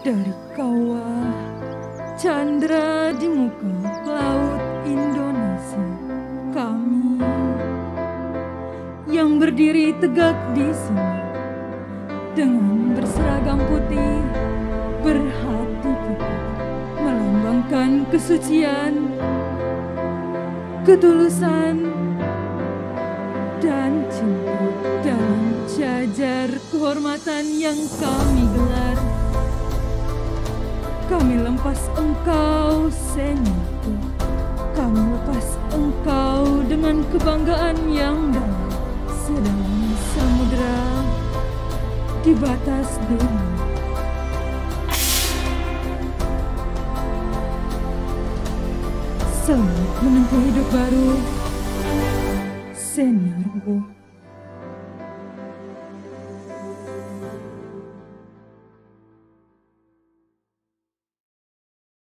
dari kawah Chandra di muka laut Indonesia kami yang berdiri tegak di sini dengan berseragam putih berhati kita melambangkan kesucian ketulusan dan cinta dalam jajar kehormatan yang kami gelar. Kami lempas engkau, seniorku. Kami lepas engkau dengan kebanggaan yang dalam. Sedalam samudera di batas dunia. Selamat menempuh hidup baru, seniorku.